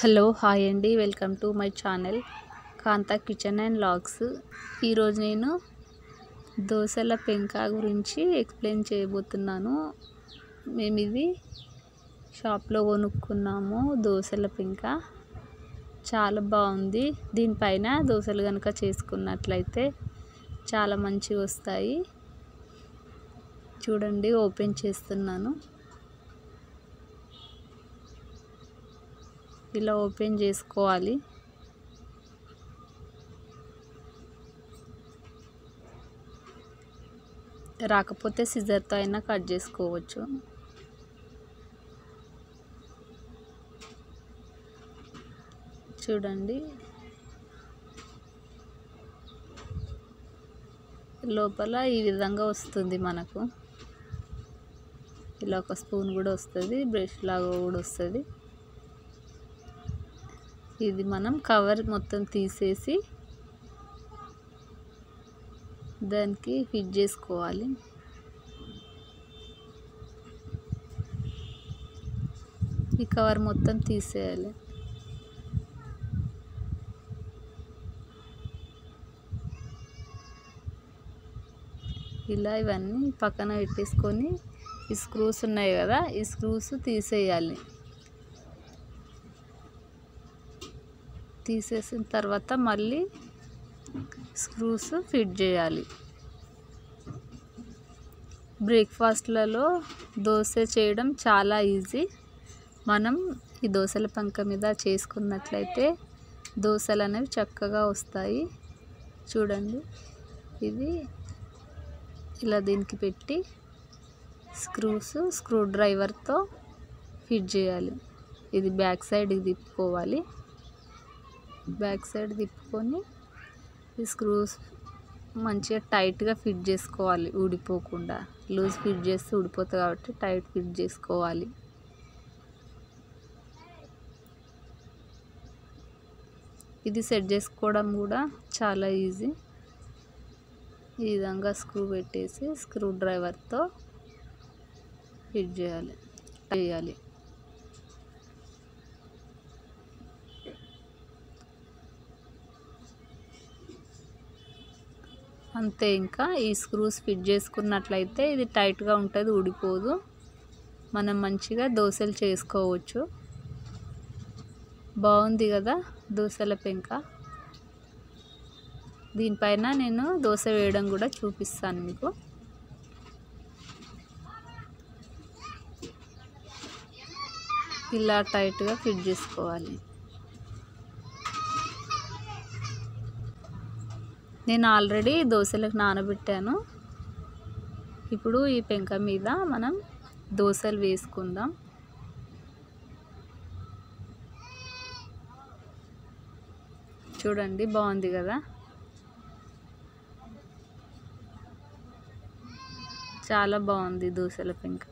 Hello hi అండి. Welcome to my channel Kanta kitchen and logs. ఈరోజు నేను దోశల పెంక గురించి ఎక్స్ప్లెయిన్ చేయబోతున్నాను. మేము ఇది షాప్లో కొనుక్కున్నాము దోశల పెంక. చాలా బాగుంది. దీనిపైన దోశలు కనుక చేసుకున్నట్లయితే చాలా మంచిగా వస్తాయి. చూడండి ఓపెన్ చేస్తున్నాను. ఇలా ఓపెన్ చేసుకోవాలి. రాకపోతే సిజర్తో అయినా కట్ చేసుకోవచ్చు. చూడండి. లోపల ఈ విధంగా వస్తుంది మనకు. ఇలా ఒక స్పూన్ కూడా వస్తుంది బ్రష్ లాగా కూడా వస్తుంది. ఇది మనం కవర్ మొత్తం తీసేసి దానికి ఫిట్ చేసుకోవాలి. ఈ కవర్ మొత్తం తీసేయాలి. ఇలా ఇవన్నీ పక్కన పెట్టేసుకొని ఈ స్క్రూస్ ఉన్నాయి కదా ఈ స్క్రూస్ తీసేయాలి. తీసేసిన తర్వాత మళ్ళీ స్క్రూస్ ఫిట్ చేయాలి. బ్రేక్ఫాస్ట్లలో దోశ చేయడం చాలా ఈజీ. మనం ఈ దోశల పంక మీద చేసుకున్నట్లయితే దోశలు అనేవి చక్కగా వస్తాయి. చూడండి ఇది ఇలా దీనికి పెట్టి స్క్రూస్ స్క్రూ డ్రైవర్తో ఫిట్ చేయాలి. ఇది బ్యాక్ సైడ్ తిప్పుకోవాలి. బ్యాక్ సైడ్ తిప్పుకొని ఈ స్క్రూస్ మంచిగా టైట్గా ఫిట్ చేసుకోవాలి ఊడిపోకుండా. లూజ్ ఫిట్ చేస్తే ఊడిపోతుంది కాబట్టి టైట్ ఫిట్ చేసుకోవాలి. ఇది సెట్ చేసుకోవడం కూడా చాలా ఈజీ. ఈ విధంగా స్క్రూ పెట్టేసి స్క్రూ డ్రైవర్తో ఫిట్ చేయాలి. చేయాలి. అంతే ఇంకా ఈ స్క్రూస్ ఫిట్ చేసుకున్నట్లయితే ఇది టైట్గా ఉంటుంది ఊడిపోదు. మనం మంచిగా దోశలు చేసుకోవచ్చు. బాగుంది కదా దోశల పెంక? దీనిపైన నేను దోశ వేయడం కూడా చూపిస్తాను మీకు. ఇలా టైట్గా ఫిట్ చేసుకోవాలి. నేను ఆల్రెడీ దోశలకు నానబెట్టాను. ఇప్పుడు ఈ పెంక మీద మనం దోశలు వేసుకుందాం. చూడండి బాగుంది కదా? చాలా బాగుంది దోశల పెంక.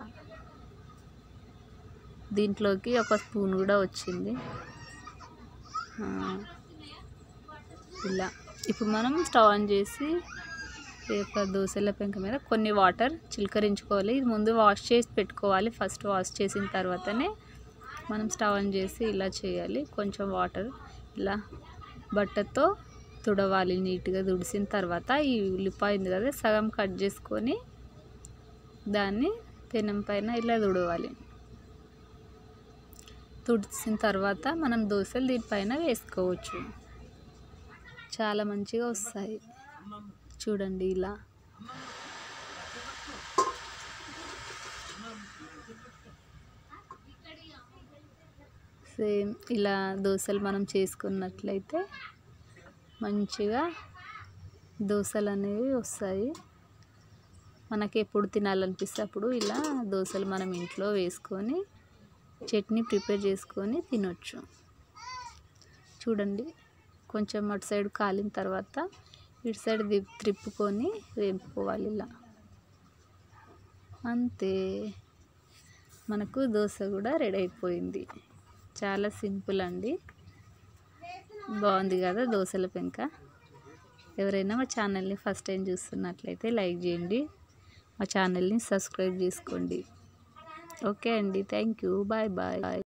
దీంట్లోకి ఒక స్పూన్ కూడా వచ్చింది. ఇలా. ఇప్పుడు మనం స్టవ్ ఆన్ చేసి ఈ యొక్క దోశల పెంక మీద కొన్ని వాటర్ చిలకరించుకోవాలి. ఇది ముందు వాష్ చేసి పెట్టుకోవాలి. ఫస్ట్ వాష్ చేసిన తర్వాతనే మనం స్టవ్ ఆన్ చేసి ఇలా చేయాలి. కొంచెం వాటర్ ఇలా బట్టతో తుడవాలి. నీట్గా తుడిసిన తర్వాత ఈ ఉల్లిపాయ ఉంది కదా సగం కట్ చేసుకొని దాన్ని పెనం పైన ఇలా తుడవాలి. తుడిచిన తర్వాత మనం దోశలు దీనిపైన వేసుకోవచ్చు. చాలా మంచిగా వస్తాయి. చూడండి ఇలా. సేమ్ ఇలా దోశలు మనం చేసుకున్నట్లయితే మంచిగా దోశలు అనేవి వస్తాయి. మనకి ఎప్పుడు తినాలనిపిస్తే అప్పుడు ఇలా దోశలు మనం ఇంట్లో వేసుకొని చట్నీ ప్రిపేర్ చేసుకొని తినొచ్చు. చూడండి. కొంచెం అటు సైడ్ కాలిన తర్వాత ఇటు సైడ్ త్రిప్పుకొని వేపుకోవాలి ఇలా. అంతే. మనకు దోశ కూడా రెడీ అయిపోయింది. చాలా సింపుల్ అండి. బాగుంది కదా దోశల పెంక. ఎవరైనా మా ఛానల్ని ఫస్ట్ టైం చూస్తున్నట్లయితే లైక్ చేయండి. మా ఛానల్ని సబ్స్క్రైబ్ చేసుకోండి. ఓకే అండి. Thank you. Bye bye.